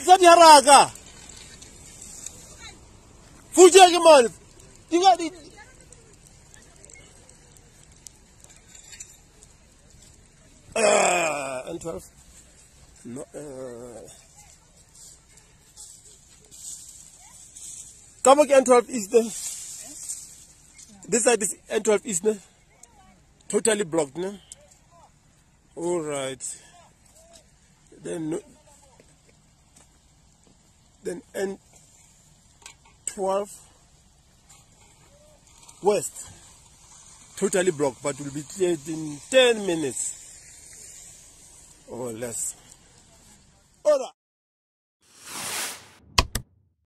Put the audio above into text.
sa di haraka. Fuja ke man di nga di Ah, N12 no uh, Kama ke N12 is the this side is N12 is the totally blocked no all right. Then then N12 west. Totally blocked but will be cleared in 10 minutes. Or less